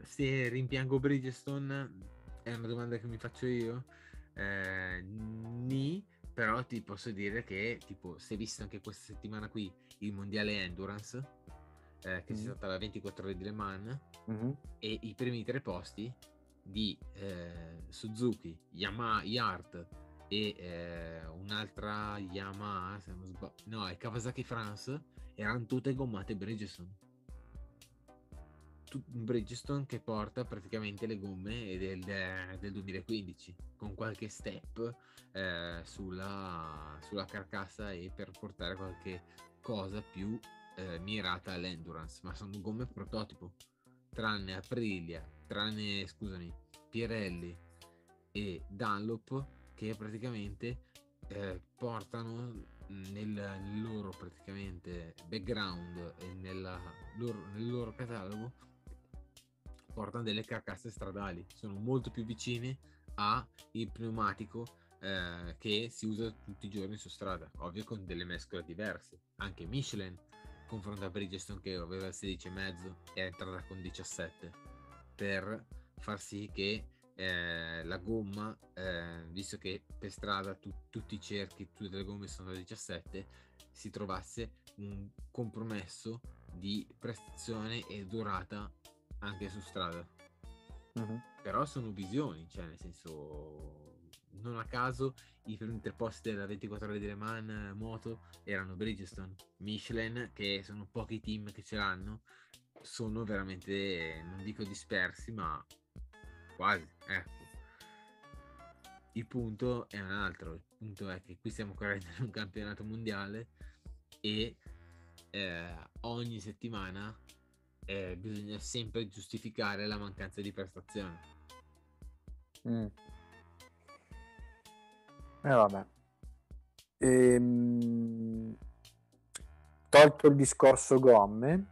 se rimpiango Bridgestone è una domanda che mi faccio io? Eh, ni però ti posso dire che tipo si è visto anche questa settimana qui il mondiale endurance eh, che mm. si tratta la 24 ore di Le Mans mm-hmm. e i primi tre posti di eh, Suzuki, Yamaha, Yard e eh, un'altra Yamaha se non sbaglio, no è Kawasaki France erano tutte gommate Bridgestone Bridgestone che porta praticamente le gomme del, del 2015 con qualche step eh, sulla, sulla, carcassa e per portare qualche cosa più eh, mirata all'endurance. Ma sono gomme prototipo tranne Aprilia tranne scusami Pirelli e Dunlop che praticamente eh, portano nel, nel, loro praticamente background e nella loro, nel loro catalogo portano delle carcasse stradali, sono molto più vicine al pneumatico eh, che si usa tutti i giorni su strada, ovvio con delle mescole diverse. Anche Michelin confronta Bridgestone che aveva il 16,5 e è entrata con 17 per far sì che eh, la gomma, eh, visto che per strada tu, tutti i cerchi, tutte le gomme sono da 17, si trovasse un compromesso di prestazione e durata anche su strada. Uh-huh. Però sono visioni, cioè nel senso non a caso i primi tre posti della 24 ore di Le Mans moto erano Bridgestone, Michelin, che sono pochi team che ce l'hanno, sono veramente, non dico dispersi, ma quasi, ecco. Il punto è un altro, il punto è che qui stiamo correndo in un campionato mondiale e eh, ogni settimana eh, bisogna sempre giustificare la mancanza di prestazione. Mm. E eh, vabbè. Ehm, tolto il discorso gomme,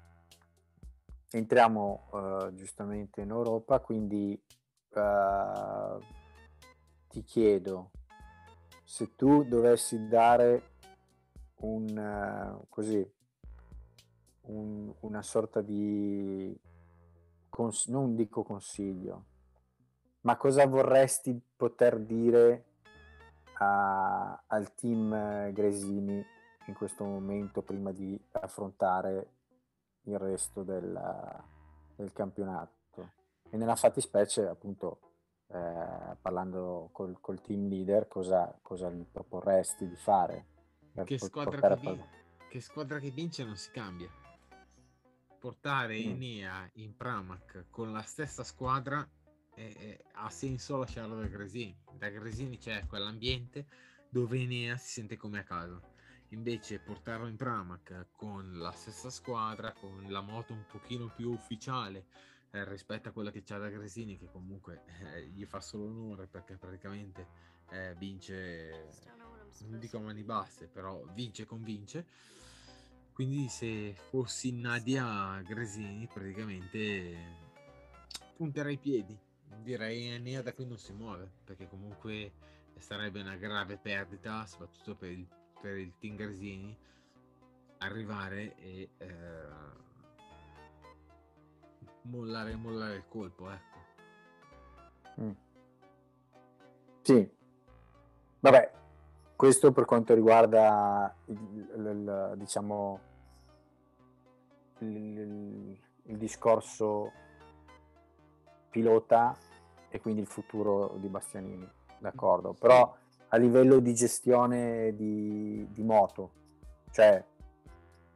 entriamo uh, giustamente in Europa, quindi uh, ti chiedo se tu dovessi dare un uh, così un, una sorta di, cons- non dico consiglio, ma cosa vorresti poter dire a, al team Gresini in questo momento prima di affrontare il resto del, del campionato? E nella fattispecie, appunto, eh, parlando col, col, team leader, cosa, cosa gli proporresti di fare? Che squadra che, vin- che squadra che vince non si cambia portare mm. Enea in Pramac con la stessa squadra è, è, ha senso lasciarlo da Gresini. Da Gresini c'è quell'ambiente dove Enea si sente come a casa. Invece portarlo in Pramac con la stessa squadra, con la moto un pochino più ufficiale eh, rispetto a quella che c'ha da Gresini, che comunque eh, gli fa solo onore perché praticamente eh, vince, non dico a mani basse, però vince e convince. Quindi se fossi Nadia Gresini praticamente punterei i piedi. Direi Enea da qui non si muove perché comunque sarebbe una grave perdita soprattutto per il, per il team Garzini arrivare e eh, mollare, mollare il colpo ecco. Mm. sì. Vabbè questo per quanto riguarda il, il, il diciamo il, il discorso pilota e quindi il futuro di Bastianini, d'accordo? Però a livello di gestione di, di moto, cioè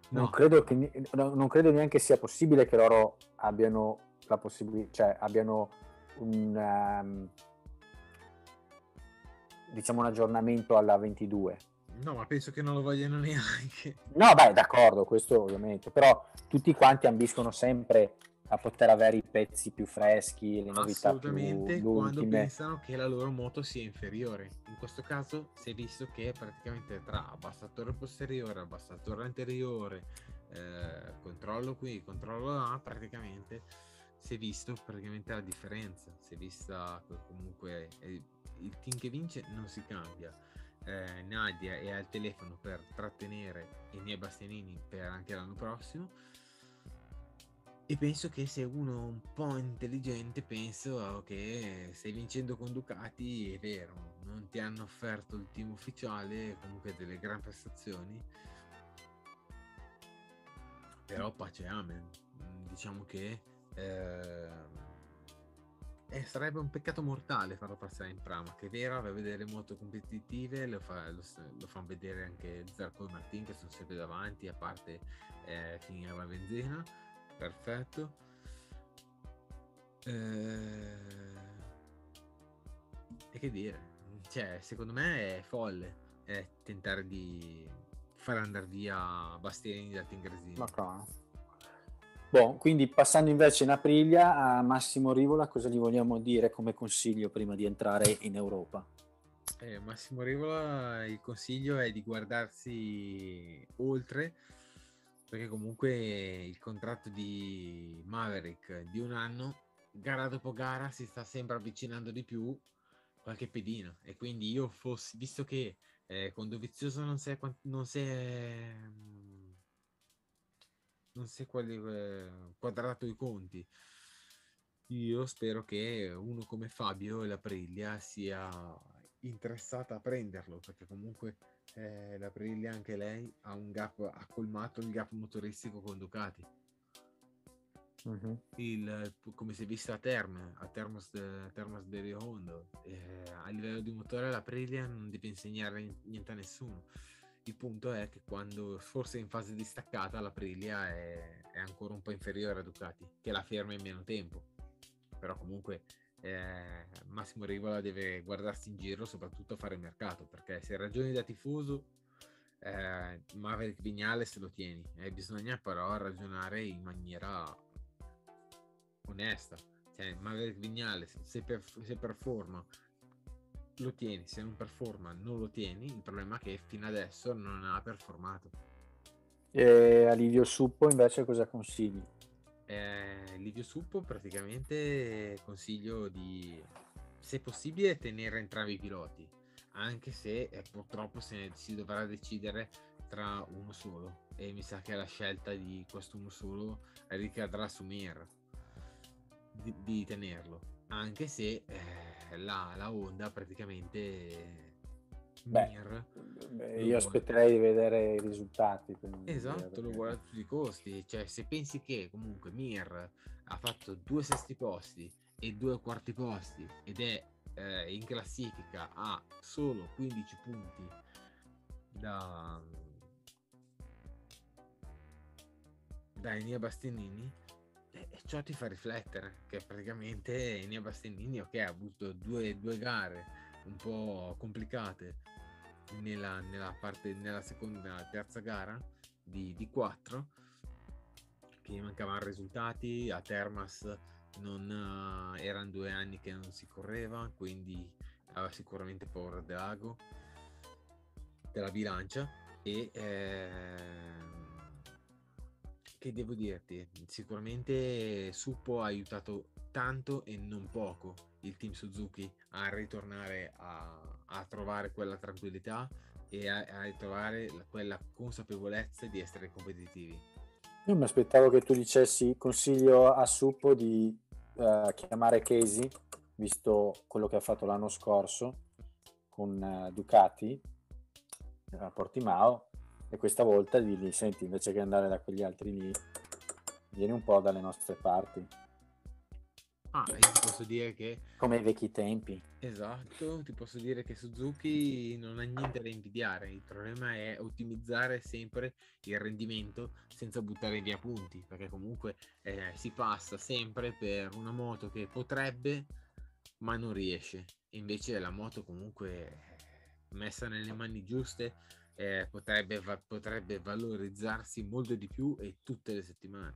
no. non, credo che, non credo neanche sia possibile che loro abbiano la possibilità, cioè abbiano un, um, diciamo un aggiornamento alla 22. No, ma penso che non lo vogliano neanche. No, beh, d'accordo, questo ovviamente, però tutti quanti ambiscono sempre a poter avere i pezzi più freschi, le novità Assolutamente, più quando pensano che la loro moto sia inferiore. In questo caso si è visto che praticamente tra abbassatore posteriore, abbassatore anteriore, eh, controllo qui, controllo là, praticamente si è visto praticamente la differenza. Si è vista comunque eh, il team che vince non si cambia. Eh, Nadia è al telefono per trattenere i miei Bastianini per anche l'anno prossimo e penso che se uno un po' intelligente, penso che stai vincendo con Ducati, è vero, non ti hanno offerto il team ufficiale, comunque delle gran prestazioni, però pace amen. Diciamo che eh, eh, sarebbe un peccato mortale farlo passare in Prama, che è vero, aveva delle moto competitive, lo, fa, lo, lo fanno vedere anche Zarco e Martin che sono sempre davanti, a parte eh, finire la benzina perfetto. Eh... E che dire, cioè, secondo me è folle è tentare di far andare via Bastiani da Tingresini. Ma no. Bon, quindi passando invece in Aprilia a Massimo Rivola, cosa gli vogliamo dire come consiglio prima di entrare in Europa? Eh, Massimo Rivola, il consiglio è di guardarsi oltre perché comunque il contratto di Maverick di un anno, gara dopo gara, si sta sempre avvicinando di più qualche pedina e quindi io fossi, visto che eh, con Dovizioso non si è, non si è, non si è quadrato i conti, io spero che uno come Fabio e la Priglia sia interessata a prenderlo perché comunque eh, la Prilli anche lei ha un gap, ha colmato il gap motoristico con Ducati. Uh-huh. Il, come si è visto a Terme, a Termas, de, Termas de Hondo, eh, a livello di motore la Aprilia non deve insegnare niente a nessuno. Il punto è che quando forse in fase distaccata Aprilia è, è ancora un po' inferiore a Ducati, che la ferma in meno tempo. Però comunque eh, Massimo Rivola deve guardarsi in giro, soprattutto a fare mercato, perché se ragioni da tifoso, eh, Maverick Vignales lo tieni, eh, bisogna però ragionare in maniera onesta. Cioè, Maverick Vignales, se, per, se performa, lo tieni, se non performa, non lo tieni. Il problema è che fino adesso non ha performato. E a Livio Suppo invece cosa consigli? eh, Livio Suppo praticamente consiglio di, se possibile, tenere entrambi i piloti, anche se eh, purtroppo se ne, si dovrà decidere tra uno solo e mi sa che la scelta di questo uno solo ricadrà su Mir di, di tenerlo, anche se eh, la, la Honda praticamente Beh, beh, io aspetterei di vedere i risultati. Esatto, lo vuole a tutti i costi. Cioè, se pensi che comunque Mir ha fatto due sesti posti e due quarti posti ed è eh, in classifica a solo 15 punti da da Enia Bastianini e ciò ti fa riflettere che praticamente Enea Bastianini ok ha avuto due, due gare un po' complicate nella, nella parte nella seconda nella terza gara di, di 4 che mancavano risultati a Termas non uh, erano due anni che non si correva quindi aveva sicuramente paura dell'ago della bilancia e eh, che devo dirti sicuramente Suppo ha aiutato tanto e non poco il team Suzuki a ritornare a, a trovare quella tranquillità e a, a trovare quella consapevolezza di essere competitivi. Io mi aspettavo che tu dicessi consiglio a Suppo di uh, chiamare Casey, visto quello che ha fatto l'anno scorso con uh, Ducati a Portimao, e questa volta di senti, invece che andare da quegli altri lì, vieni un po' dalle nostre parti. Ah, io ti posso dire che... Come i vecchi tempi. Esatto, ti posso dire che Suzuki non ha niente da invidiare, il problema è ottimizzare sempre il rendimento senza buttare via punti, perché comunque eh, si passa sempre per una moto che potrebbe, ma non riesce. Invece la moto comunque messa nelle mani giuste eh, potrebbe, va- potrebbe valorizzarsi molto di più e tutte le settimane.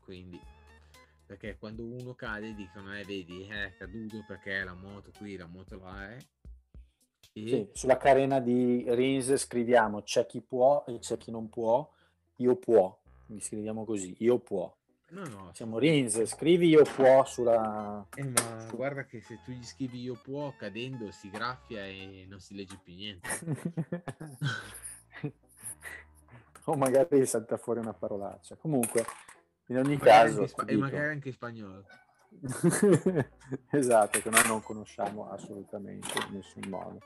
Quindi perché quando uno cade dicono eh vedi è caduto perché la moto qui la moto là è e... sì, sulla carena di Rins scriviamo c'è chi può e c'è chi non può. Io può mi scriviamo così io può no no siamo Rins scrivi io può sulla eh, ma guarda che se tu gli scrivi io può cadendo si graffia e non si legge più niente o magari salta fuori una parolaccia comunque in ogni magari caso... Spa- e magari anche in spagnolo. esatto, che noi non conosciamo assolutamente in nessun modo.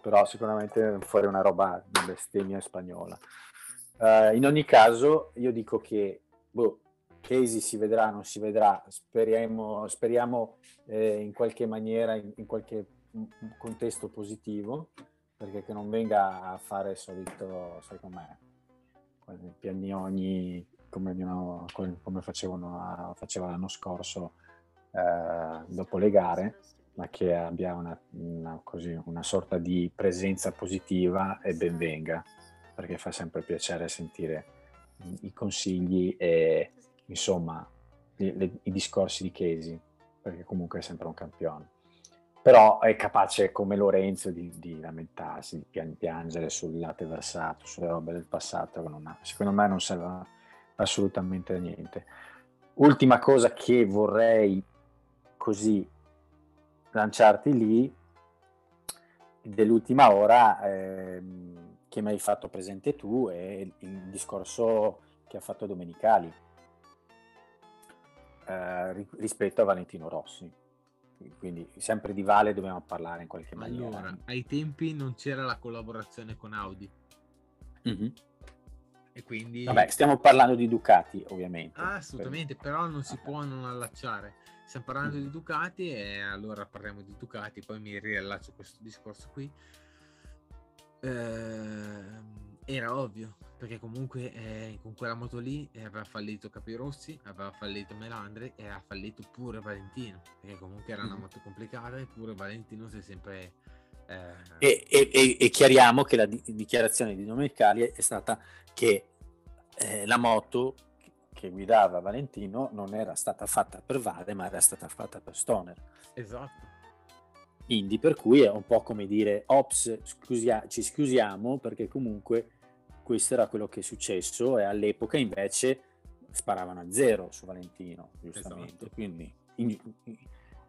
Però sicuramente fuori una roba di bestemmia spagnola. Uh, in ogni caso, io dico che boh, Casey si vedrà, non si vedrà, speriamo, speriamo eh, in qualche maniera, in, in, qualche contesto positivo, perché che non venga a fare il solito, sai com'è, piagnoni come, come facevano, faceva l'anno scorso eh, dopo le gare, ma che abbia una, una, così, una sorta di presenza positiva e ben venga, perché fa sempre piacere sentire i consigli e insomma le, le, i discorsi di Casey, perché comunque è sempre un campione. Però è capace come Lorenzo di, di lamentarsi, di piangere sul latte versato, sulle robe del passato, ha, secondo me non serve assolutamente niente. Ultima cosa che vorrei così lanciarti lì dell'ultima ora eh, che mi hai fatto presente tu è il discorso che ha fatto Domenicali eh, rispetto a Valentino Rossi quindi sempre di Vale dobbiamo parlare in qualche maniera allora ai tempi non c'era la collaborazione con Audi mm-hmm e quindi... Vabbè, stiamo parlando di Ducati, ovviamente. Ah, assolutamente, per... però non si può non allacciare. Stiamo parlando mm. di Ducati e allora parliamo di Ducati, poi mi riallaccio a questo discorso qui. Eh, era ovvio, perché comunque eh, con quella moto lì aveva fallito Capirossi, aveva fallito Melandri e ha fallito pure Valentino, perché comunque era una mm. moto complicata e pure Valentino si è sempre... Eh... E, e, e, chiariamo che la di- dichiarazione di Domenicali è stata che eh, la moto che guidava Valentino non era stata fatta per Vale, ma era stata fatta per Stoner. Esatto. Quindi per cui è un po' come dire, ops, scusia, ci scusiamo perché comunque questo era quello che è successo e all'epoca invece sparavano a zero su Valentino, giustamente. Esatto. Quindi in,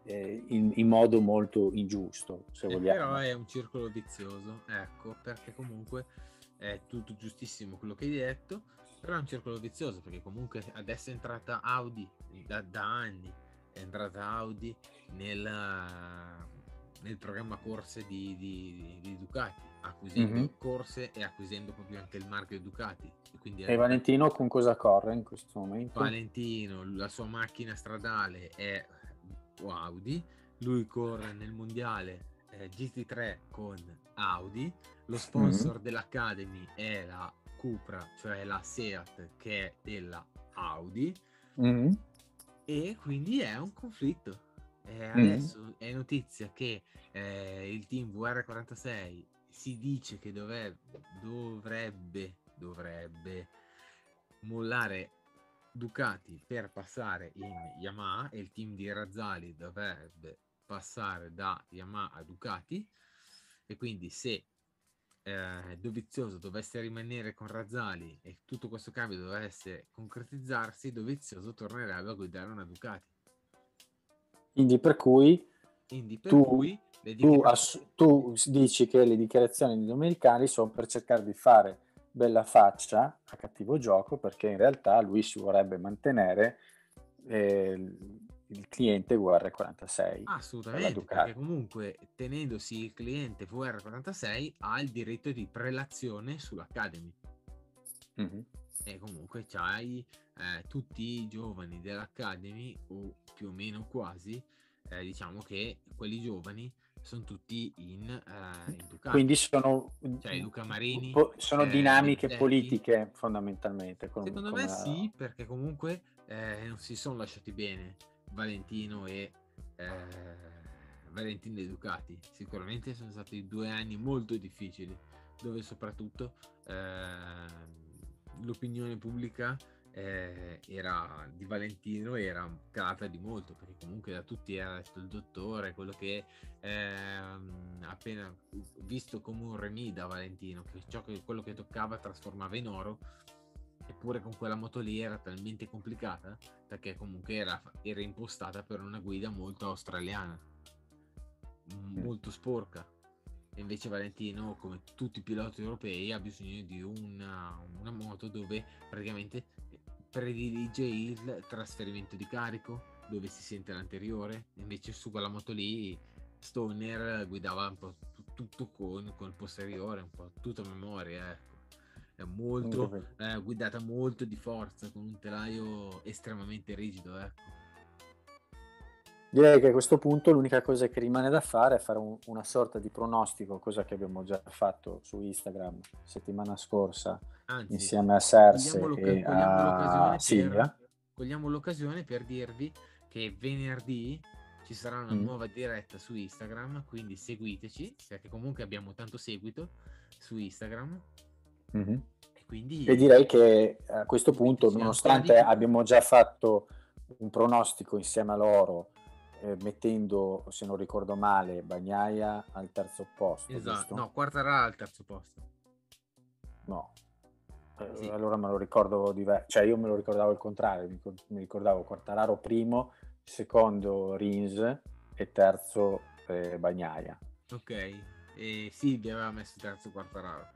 eh, in, in, modo molto ingiusto, se vogliamo. Però è un circolo vizioso, ecco, perché comunque è tutto giustissimo quello che hai detto, però è un circolo vizioso perché comunque adesso è entrata Audi da, da anni, è entrata Audi nel, nel programma corse di, di, di Ducati, acquisendo mm-hmm. corse e acquisendo proprio anche il marchio Ducati. Quindi e Valentino con cosa corre in questo momento? Valentino, la sua macchina stradale è Audi, lui corre nel mondiale eh, GT3 con Audi, lo sponsor mm-hmm. dell'Academy è la Cupra, cioè la Seat che è della Audi. Mm-hmm. E quindi è un conflitto. Eh, Mm. adesso è notizia che eh, il team VR46 si dice che dovrebbe, dovrebbe, dovrebbe mollare Ducati per passare in Yamaha e il team di Razzali dovrebbe passare da Yamaha a Ducati e quindi se eh, Dovizioso dovesse rimanere con Razzali e tutto questo cambio dovesse concretizzarsi, Dovizioso tornerebbe a guidare una Ducati. Quindi per cui Quindi per Tu- cui le tu, dichiarazioni- ass- tu dici che le dichiarazioni di Domenicali sono per cercare di fare bella faccia a cattivo gioco perché in realtà lui si vorrebbe mantenere eh, il- cliente VR46 Assolutamente, Ducati. perché comunque tenendosi il cliente VR46 ha il diritto di prelazione sull'Academy Mhm. e comunque c'hai eh, tutti i giovani dell'Academy o più o meno quasi, eh, diciamo che quelli giovani sono tutti in, eh, in Ducati. quindi sono, Cioè, Luca Marini, po- sono eh, dinamiche Benedetti. politiche fondamentalmente com- Secondo come me la- sì, perché comunque eh, non si sono lasciati bene Valentino e eh, Valentino e Ducati. Sicuramente sono stati due anni molto difficili, dove soprattutto ehm, l'opinione pubblica eh, era di Valentino era calata di molto, perché comunque da tutti era detto il dottore, quello che ehm, appena visto come un remi da Valentino, che ciò che quello che toccava trasformava in oro eppure con quella moto lì era talmente complicata perché comunque era, era impostata per una guida molto australiana molto sporca. E invece Valentino come tutti i piloti europei ha bisogno di una, una moto dove praticamente predilige il trasferimento di carico dove si sente l'anteriore invece su quella moto lì Stoner guidava un po' tu- tutto con, con il posteriore un po' tutto a memoria ecco. È molto eh, guidata molto di forza con un telaio estremamente rigido ecco. Direi che a questo punto l'unica cosa che rimane da fare è fare un- una sorta di pronostico, cosa che abbiamo già fatto su Instagram settimana scorsa anzi insieme a l'oc- e a Silvia. cogliamo l'occasione per dirvi che venerdì ci sarà una Mm. nuova diretta su Instagram quindi seguiteci perché comunque abbiamo tanto seguito su Instagram Mhm. e quindi E direi che a questo punto, nonostante di abbiamo già fatto un pronostico insieme a loro, eh, mettendo, se non ricordo male, Bagnaia al terzo posto, esatto giusto? no Quartararo al terzo posto Sì. Allora me lo ricordo diverso, cioè io me lo ricordavo il contrario, mi, cor- mi ricordavo Quartararo primo, secondo Rins e terzo eh, Bagnaia. ok e Silvia aveva messo terzo Quartararo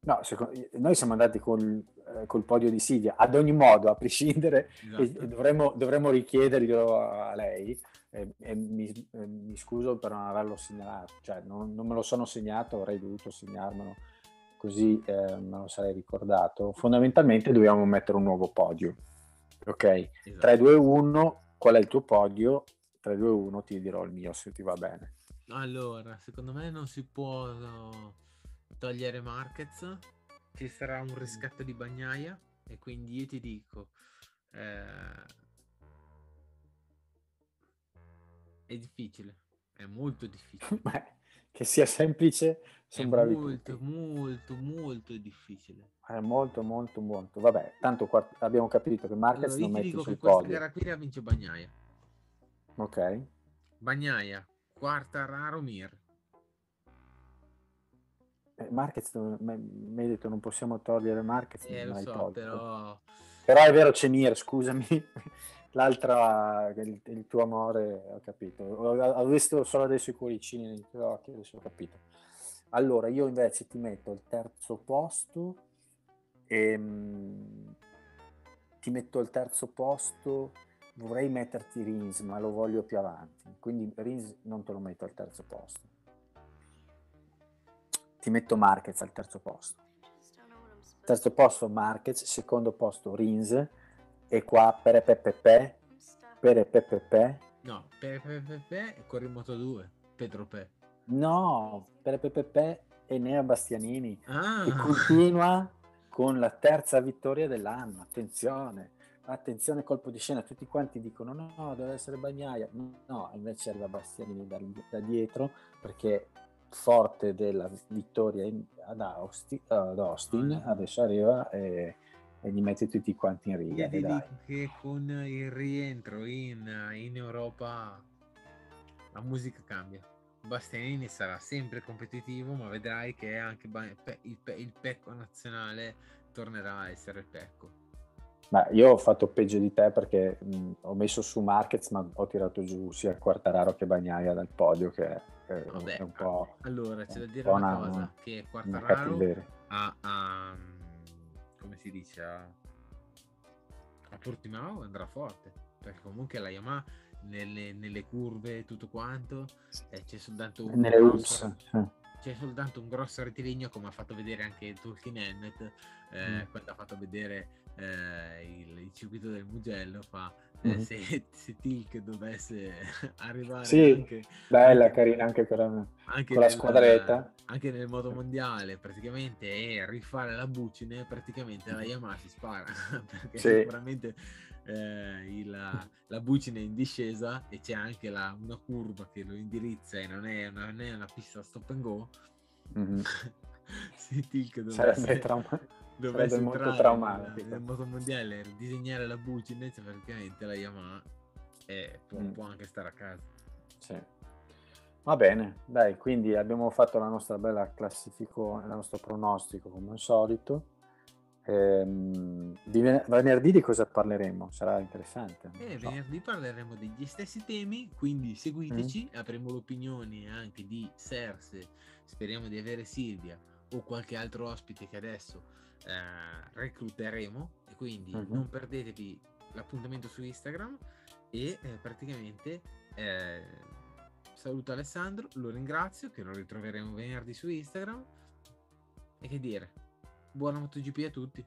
No, secondo- noi siamo andati col, eh, col podio di Silvia, ad ogni modo, a prescindere, e- esatto. e dovremmo, dovremmo richiederglielo a lei, e, e mi, eh, mi scuso per non averlo segnalato, cioè non, non me lo sono segnato, avrei dovuto segnarmelo, così eh, me lo sarei ricordato. Fondamentalmente dobbiamo mettere un nuovo podio, ok? esatto. 3, 2, 1, qual è il tuo podio? 3, 2, 1, ti dirò il mio se ti va bene. Allora, secondo me non si può no, togliere Marquez, ci sarà un riscatto di Bagnaia e quindi io ti dico, eh, è difficile, è molto difficile, Beh, che sia semplice, sono bravi molto, tutti. molto, molto difficile. È molto, molto, molto. Vabbè, tanto qua abbiamo capito che Marquez Allora, non ti metti dico sul che questa gara qui la vince Bagnaia. Ok. Bagnaia, quarta raro Mir. Eh, Marquez, mi hai detto non possiamo togliere Marquez, Eh, lo so, però Però è vero, c'è Mir, scusami. L'altra, il, il tuo amore, ho capito. Ho, ho visto solo adesso i cuoricini nei tuoi occhi, adesso ho capito. Allora, io invece ti metto il terzo posto e mm, ti metto il terzo posto, vorrei metterti Rins, ma lo voglio più avanti. Quindi Rins non te lo metto al terzo posto. Ti metto Marquez al terzo posto. Terzo posto Marquez, secondo posto Rins e qua Perepepepe, no, per, per, per, per, corri in moto 2, Pedro Pe. no, Perepepepe e Nea Bastianini Ah, e continua con la terza vittoria dell'anno, attenzione, attenzione colpo di scena, tutti quanti dicono no, no deve essere Bagnaia, no, invece arriva Bastianini da, da dietro perché forte della vittoria in, ad, Austin, ad Austin, adesso arriva e, e li mette tutti quanti in riga. Io dico che con il rientro in, in Europa la musica cambia. Bastianini sarà sempre competitivo, ma vedrai che anche il, il pecco nazionale tornerà a essere il pecco. Ma io ho fatto peggio di te perché mh, ho messo su Markets, ma ho tirato giù sia Quartararo che Bagnaia dal podio, che è, Vabbè, è un po'. Allora, c'è da dire una, una cosa: che Quartararo ha, ha, come si dice, a, a Portimao andrà forte perché comunque la Yamaha nelle, nelle curve tutto quanto eh, c'è soltanto un nelle sì. C'è soltanto un grosso rettilineo come ha fatto vedere anche Tolkien Ennet eh, mm. quando ha fatto vedere eh, il, il, circuito del Mugello fa mm-hmm. se, se Tilk dovesse arrivare sì, anche, bella anche, carina anche con, anche con la squadretta anche nel modo mondiale praticamente e rifare la bucine praticamente la Yamaha si spara perché sì. sicuramente eh, il, la bucina in discesa e c'è anche la, una curva che lo indirizza e non è, non è una pista stop and go mm-hmm. se Tilk dovesse, sarebbe, trauma- dovesse molto traumatico nel modo mondiale disegnare la bucina cioè praticamente la Yamaha eh, può, mm. può, anche stare a casa sì. va bene dai quindi abbiamo fatto la nostra bella classifico il nostro pronostico come al solito Ehm, di venerdì di cosa parleremo? Sarà interessante. Eh, so. Venerdì parleremo degli stessi temi, quindi seguiteci, mm. avremo l'opinione anche di Serse, speriamo di avere Silvia o qualche altro ospite che adesso eh, recluteremo e quindi mm-hmm. non perdetevi l'appuntamento su Instagram e eh, praticamente eh, saluto Alessandro, lo ringrazio che lo ritroveremo venerdì su Instagram e che dire buona MotoGP a tutti.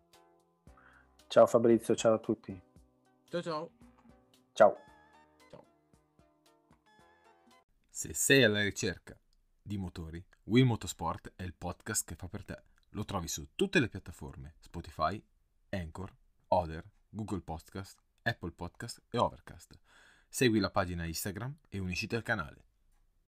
Ciao Fabrizio, ciao a tutti. Ciao ciao. Ciao. ciao. Se sei alla ricerca di motori, Will Motorsport è il podcast che fa per te. Lo trovi su tutte le piattaforme Spotify, Anchor, Other, Google Podcast, Apple Podcast e Overcast. Segui la pagina Instagram e unisciti al canale.